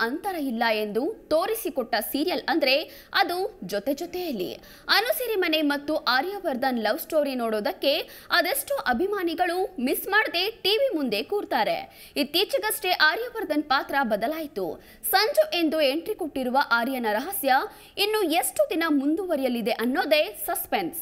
ಅಂತರ ಇಲ್ಲ ಎಂದು ತೋರಿಸಿಕೊಟ್ಟ ಸೀರಿಯಲ್ ಅಂದ್ರೆ ಅದು ಜೊತೆ ಜೊತೆಯಲ್ಲಿ. ಅನುಸಿರಿ ಮನೆ ಮತ್ತು ಆರ್ಯವರ್ಧನ್ ಲವ್ ಸ್ಟೋರಿ ನೋಡೋದಕ್ಕೆ ಅದೆಷ್ಟು ಅಭಿಮಾನಿಗಳು ಮಿಸ್ ಮಾಡದೆ ಟಿವಿ ಮುಂದೆ ಕೂರ್ತಾರೆ. ಇತ್ತೀಚೆಗಷ್ಟೇ ಆರ್ಯವರ್ಧನ್ ಪಾತ್ರ ಬದಲಾಯಿತು. ಸಂಜು ಎಂದು ಎಂಟ್ರಿ ಕೊಟ್ಟಿರುವ ಆರ್ಯನ ರಹಸ್ಯ ಇನ್ನು ಎಷ್ಟು ದಿನ ಮುಂದುವರಿಯಲಿದೆ ಅನ್ನೋದೇ ಸಸ್ಪೆನ್ಸ್.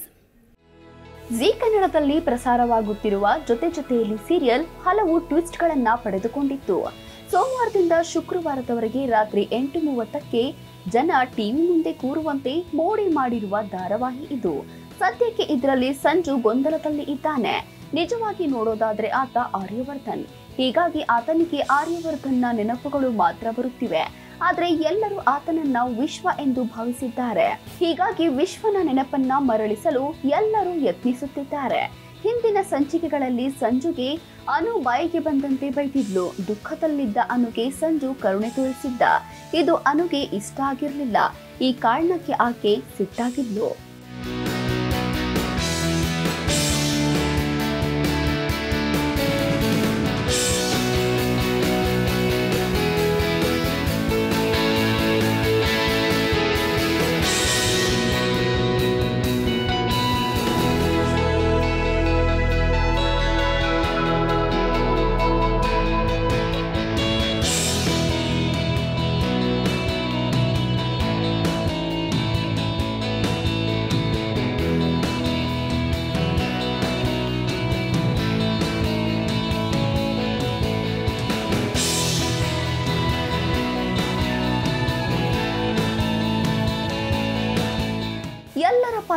ಜೀ ಕನ್ನಡದಲ್ಲಿ ಪ್ರಸಾರವಾಗುತ್ತಿರುವ ಜೊತೆ ಜೊತೆಯಲ್ಲಿ ಸೀರಿಯಲ್ ಹಲವು ಟ್ವಿಸ್ಟ್ಗಳನ್ನು ಪಡೆದುಕೊಂಡಿತ್ತು. ಸೋಮವಾರದಿಂದ ಶುಕ್ರವಾರದವರೆಗೆ ರಾತ್ರಿ ಎಂಟು ಮೂವತ್ತಕ್ಕೆ ಜನ ಟಿವಿ ಮುಂದೆ ಕೂರುವಂತೆ ಮೋಡಿ ಮಾಡಿರುವ ಧಾರಾವಾಹಿ ಇದು. ಸದ್ಯಕ್ಕೆ ಇದರಲ್ಲಿ ಸಂಜು ಗೊಂದಲದಲ್ಲಿ ಇದ್ದಾನೆ. ನಿಜವಾಗಿ ನೋಡೋದಾದ್ರೆ ಆತ ಆರ್ಯವರ್ಧನ್. ಹೀಗಾಗಿ ಆತನಿಗೆ ಆರ್ಯವರ್ಧನ್ನ ನೆನಪುಗಳು ಮಾತ್ರ ಬರುತ್ತಿವೆ. ಆದರೆ ಎಲ್ಲರೂ ಆತನನ್ನ ವಿಶ್ವ ಎಂದು ಭಾವಿಸಿದ್ದಾರೆ. ಹೀಗಾಗಿ ವಿಶ್ವನ ನೆನಪನ್ನ ಮರಳಿಸಲು ಎಲ್ಲರೂ ಯತ್ನಿಸುತ್ತಿದ್ದಾರೆ. ಹಿಂದಿನ ಸಂಚಿಕೆಗಳಲ್ಲಿ ಸಂಜುಗೆ ಅನು ಬಾಯಿಗೆ ಬಂದಂತೆ ಬೈತಿದ್ಲು ದುಃಖದಲ್ಲಿದ್ದ ಅನುಗೆ ಸಂಜು ಕರುಣೆ ತೋರಿಸಿದ್ದ. ಇದು ಅನುಗೆ ಇಷ್ಟ ಆಗಿರಲಿಲ್ಲ. ಈ ಕಾರಣಕ್ಕೆ ಆಕೆ ಸಿಟ್ಟಾಗಿದ್ಲು.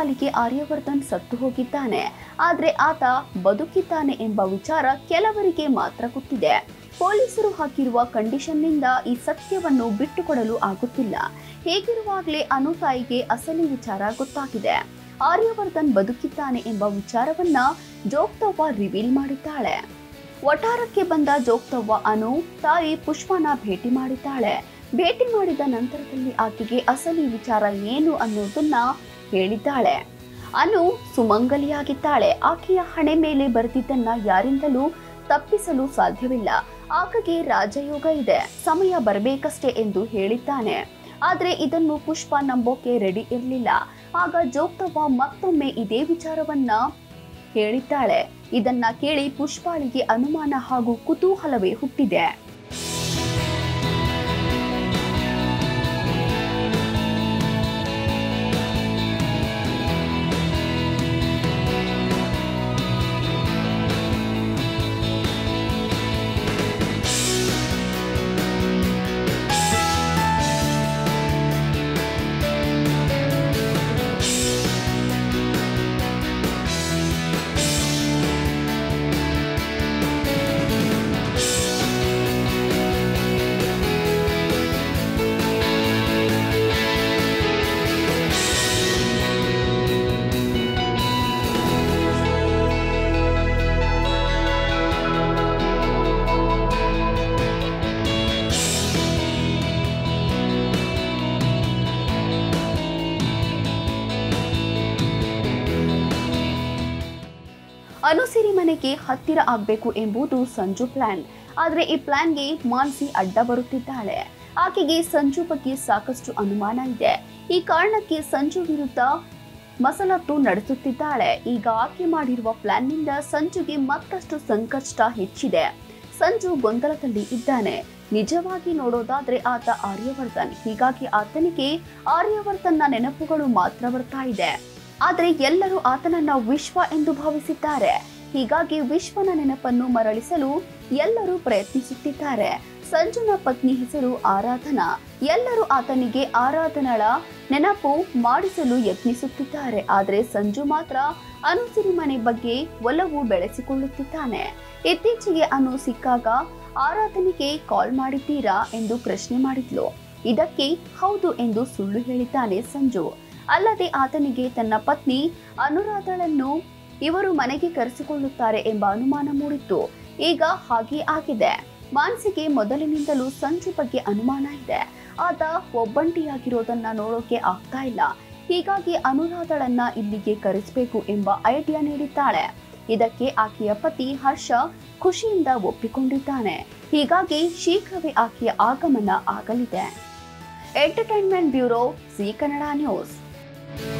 ಪಾಲಿಗೆ ಆರ್ಯವರ್ಧನ್ ಸತ್ತು ಹೋಗಿದ್ದಾನೆ. ಆದರೆ ಆತ ಬದುಕಿದ್ದಾನೆ ಎಂಬ ವಿಚಾರ ಕೆಲವರಿಗೆ ಮಾತ್ರ ಗೊತ್ತಿದೆ. ಪೊಲೀಸರು ಹಾಕಿರುವ ಕಂಡೀಷನ್ನಿಂದ ಈ ಸತ್ಯವನ್ನು ಬಿಟ್ಟುಕೊಡಲು ಆಗುತ್ತಿಲ್ಲ. ಹೇಗಿರುವಾಗಲೇ ಅನು ತಾಯಿಗೆ ಅಸಲಿ ವಿಚಾರ ಗೊತ್ತಾಗಿದೆ. ಆರ್ಯವರ್ಧನ್ ಬದುಕಿದ್ದಾನೆ ಎಂಬ ವಿಚಾರವನ್ನ ಜೋಗ್ತವ್ವ ರಿವೀಲ್ ಮಾಡಿದ್ದಾಳೆ. ವಟಾರಕ್ಕೆ ಬಂದ ಜೋಗ್ತವ್ವ ಅನು ತಾಯಿ ಪುಷ್ಪನ ಭೇಟಿ ಮಾಡಿದ್ದಾಳೆ. ಭೇಟಿ ಮಾಡಿದ ನಂತರದಲ್ಲಿ ಆಕೆಗೆ ಅಸಲಿ ವಿಚಾರ ಏನು ಅನ್ನೋದನ್ನ ಹೇಳಿದ್ದಾಳೆ. ಅನು ಸುಮಂಗಲಿಯಾಗಿದ್ದಾಳೆ. ಆಕೆಯ ಹಣೆ ಮೇಲೆ ಬರೆದಿದ್ದನ್ನ ಯಾರಿಂದಲೂ ತಪ್ಪಿಸಲು ಸಾಧ್ಯವಿಲ್ಲ. ಆಕೆಗೆ ರಾಜಯೋಗ ಇದೆ. ಸಮಯ ಬರಬೇಕಷ್ಟೇ ಎಂದು ಹೇಳಿದ್ದಾನೆ. ಆದರೆ ಇದನ್ನು ಪುಷ್ಪ ನಂಬೋಕೆ ರೆಡಿ ಇರಲಿಲ್ಲ. ಆಗ ಜೋಗ್ತವ್ವ ಮತ್ತೊಮ್ಮೆ ಇದೇ ವಿಚಾರವನ್ನ ಹೇಳಿದ್ದಾಳೆ. ಇದನ್ನ ಕೇಳಿ ಪುಷ್ಪಾಳಿಗೆ ಅನುಮಾನ ಹಾಗೂ ಕುತೂಹಲವೇ ಹುಟ್ಟಿದೆ. ಅನುಸಿರಿ ಮನೆಗೆ ಹತ್ತಿರ ಆಗಬೇಕು ಎಂಬುದು ಸಂಜು ಪ್ಲಾನ್ ಆದರೆ ಈ ಪ್ಲಾನ್ಗೆ ಮಾನ್ಸಿ ಅಡ್ಡ ಬರುತ್ತಿದ್ದಾಳೆ. ಆಕೆಗೆ ಸಂಜು ಬಗ್ಗೆ ಸಾಕಷ್ಟು ಅನುಮಾನ ಇದೆ. ಈ ಕಾರಣಕ್ಕೆ ಸಂಜು ವಿರುದ್ಧ ಮಸಲತ್ತು ನಡೆಸುತ್ತಿದ್ದಾಳೆ. ಈಗ ಆಕೆ ಮಾಡಿರುವ ಪ್ಲಾನ್ನಿಂದ ಸಂಜುಗೆ ಮತ್ತಷ್ಟು ಸಂಕಷ್ಟ ಹೆಚ್ಚಿದೆ. ಸಂಜು ಗೊಂದಲದಲ್ಲಿ ಇದ್ದಾನೆ. ನಿಜವಾಗಿ ನೋಡೋದಾದ್ರೆ ಆತ ಆರ್ಯವರ್ಧನ್. ಹೀಗಾಗಿ ಆತನಿಗೆ ಆರ್ಯವರ್ಧನ್ನ ನೆನಪುಗಳು ಮಾತ್ರ ಬರ್ತಾ ಇದೆ. ಆದ್ರೆ ಎಲ್ಲರೂ ಆತನನ್ನ ವಿಶ್ವ ಎಂದು ಭಾವಿಸಿದ್ದಾರೆ. ಹೀಗಾಗಿ ವಿಶ್ವನ ನೆನಪನ್ನು ಮರಳಿಸಲು ಎಲ್ಲರೂ ಪ್ರಯತ್ನಿಸುತ್ತಿದ್ದಾರೆ. ಸಂಜುನ ಪತ್ನಿ ಹೆಸರು ಆರಾಧನಾ. ಎಲ್ಲರೂ ಆತನಿಗೆ ಆರಾಧನಳ ನೆನಪು ಮಾಡಿಸಲು ಯತ್ನಿಸುತ್ತಿದ್ದಾರೆ. ಆದರೆ ಸಂಜು ಮಾತ್ರ ಅನು ಮನೆ ಬಗ್ಗೆ ಒಲವು ಬೆಳೆಸಿಕೊಳ್ಳುತ್ತಿದ್ದಾನೆ. ಇತ್ತೀಚೆಗೆ ಅನು ಸಿಕ್ಕಾಗ, ಆರಾಧನೆಗೆ ಕಾಲ್ ಮಾಡಿದ್ದೀರಾ? ಎಂದು ಪ್ರಶ್ನೆ ಮಾಡಿದ್ಲು. ಇದಕ್ಕೆ, ಹೌದು ಎಂದು ಸುಳ್ಳು ಹೇಳಿದ್ದಾನೆ ಸಂಜು. ಅಲ್ಲದೆ ಆತನಿಗೆ ತನ್ನ ಪತ್ನಿ ಅನುರಾಧಳನ್ನು ಇವರು ಮನೆಗೆ ಕರೆಸಿಕೊಳ್ಳುತ್ತಾರೆ ಎಂಬ ಅನುಮಾನ ಮೂಡಿತ್ತು. ಈಗ ಹಾಗೆ ಆಗಿದೆ. ಮಾನ್ಸಿಗೆ ಮೊದಲಿನಿಂದಲೂ ಸಂಜು ಬಗ್ಗೆ ಅನುಮಾನ ಇದೆ. ಆತ ಒಬ್ಬಂಟಿಯಾಗಿರೋದನ್ನ ನೋಡೋಕೆ ಆಗ್ತಾ ಇಲ್ಲ. ಹೀಗಾಗಿ ಅನುರಾಧಳನ್ನ ಇಲ್ಲಿಗೆ ಕರೆಸಬೇಕು ಎಂಬ ಐಡಿಯಾ ನೀಡಿದ್ದಾಳೆ. ಇದಕ್ಕೆ ಆಕೆಯ ಪತಿ ಹರ್ಷ ಖುಷಿಯಿಂದ ಒಪ್ಪಿಕೊಂಡಿದ್ದಾನೆ. ಹೀಗಾಗಿ ಶೀಘ್ರವೇ ಆಕೆಯ ಆಗಮನ ಆಗಲಿದೆ. Entertainment bureau C Kannada news Thank you.